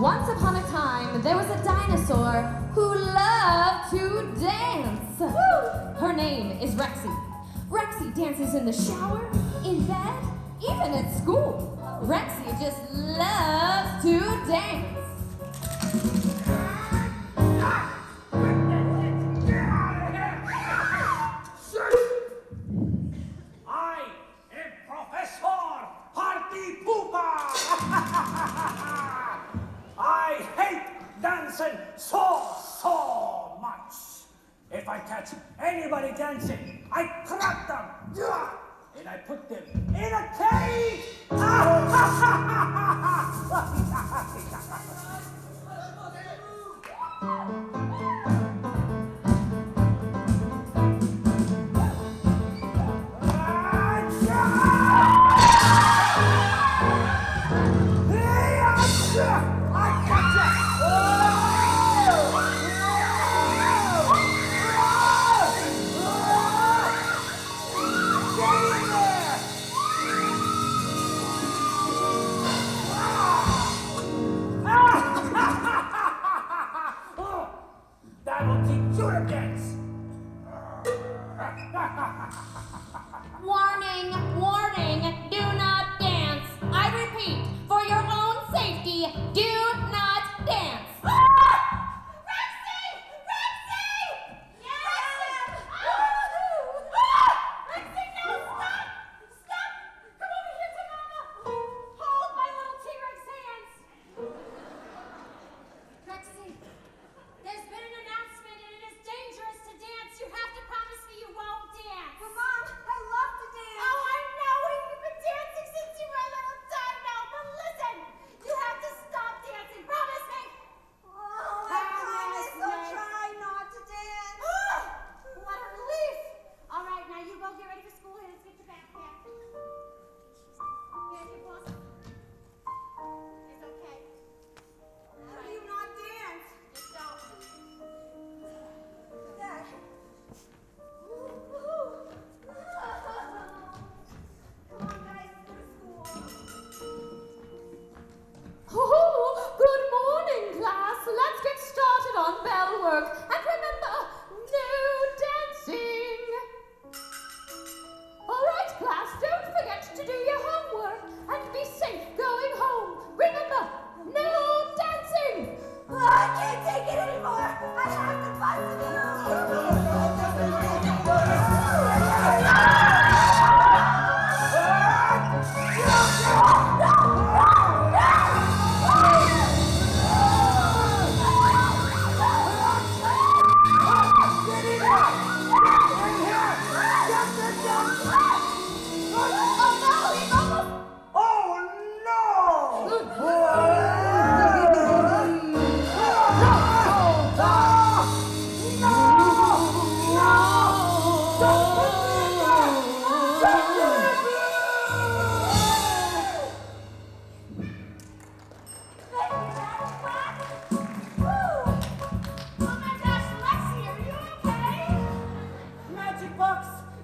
Once upon a time, there was a dinosaur who loved to dance. Her name is Rexy. Rexy dances in the shower, in bed, even at school. Rexy just loves to dance. Catch anybody dancing, I trap them. And I put them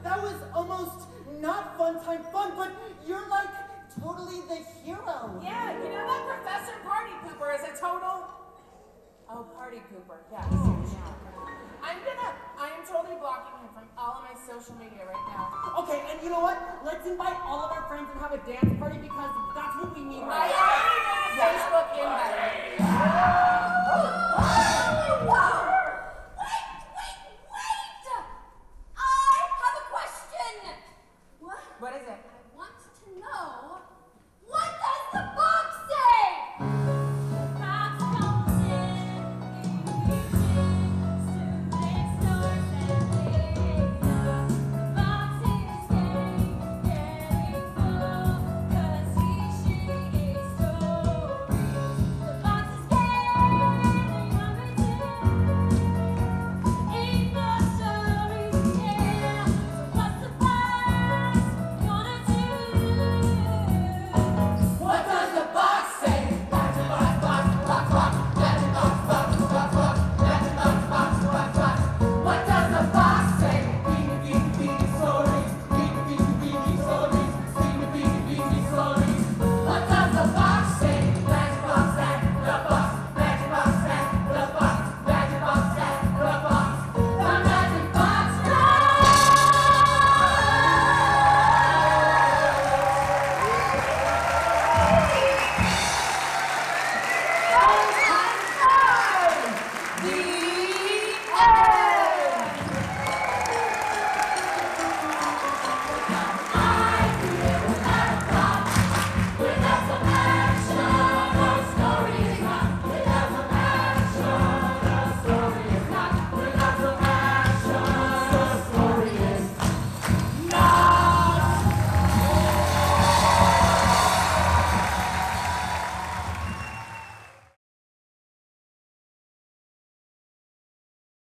That was almost not fun time fun, but you're like totally the hero. Yeah, you know that Professor Party Pooper is a total. Oh, Party Pooper, yes. Oh. I'm gonna. I am totally blocking him from all of my social media right now. Okay, and you know what? Let's invite all of our friends and have a dance party because that's what we need Oh, right yeah,